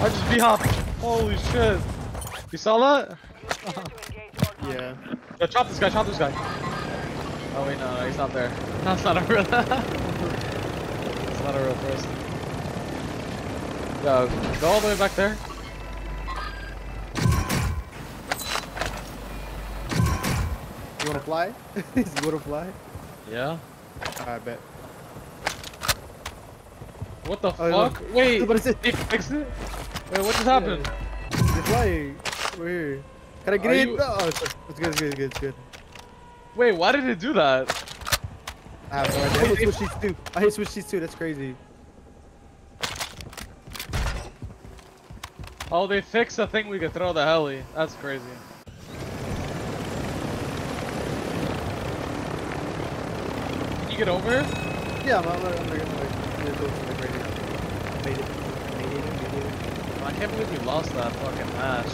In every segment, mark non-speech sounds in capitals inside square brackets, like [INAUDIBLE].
B hop. Holy shit. You saw that? Yeah. Yo, chop this guy, chop this guy. Oh wait, no, no, he's not there. [LAUGHS] That's not a real. [LAUGHS] It's not a real person. Yo, go all the way back there. You wanna fly? [LAUGHS] you wanna fly? Yeah. I bet. What the Oh, no. fuck? Wait, What is it? they fixed it? Wait, what just happened? You're flying. We're here. Can I get Are in? you- oh, it's, it's good, it's good, it's good, it's good. Wait, why did it do that? I have no idea. I hit switch seats too. I hit switch seats too. That's crazy. Oh, they fixed the thing we could throw the heli. That's crazy. Can you get over? Yeah, I'm, I'm, I'm, I'm, I'm, I'm gonna go to the right here. Made it. Made it. Made it. I can't believe we lost that fucking match.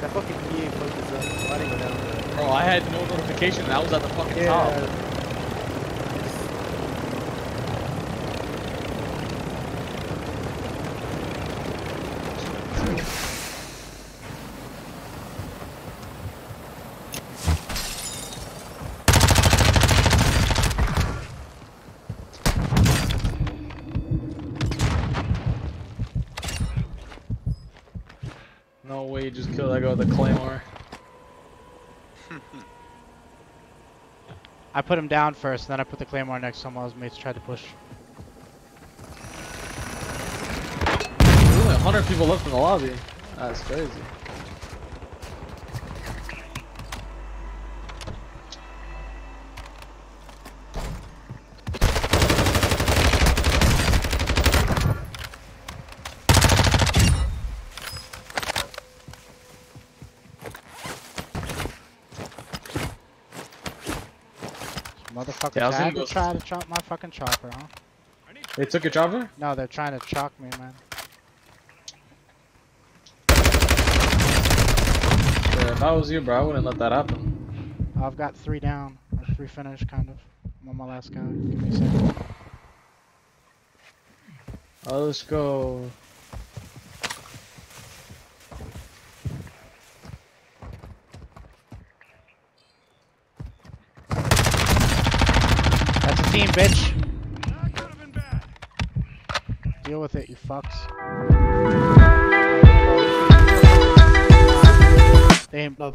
That fucking EA fucked us up. Why did go down there? Bro, I had no notification. That was at the fucking Yeah. top. [LAUGHS] No way, you just killed that guy with a claymore. [LAUGHS] I put him down first, and then I put the claymore next to him while his mates tried to push. There's only 100 people left in the lobby. That's crazy. Motherfuckers Yeah, I was gonna had to go- try to chop my fucking chopper, huh? They took your chopper? No, they're trying to chalk me, man. Yeah, if I was you, bro, I wouldn't let that happen. I've got three down, or three finished, kind of. I'm on my last guy. Give me a second. Oh, let's go. Team, bitch. Deal with it, you fucks. They No,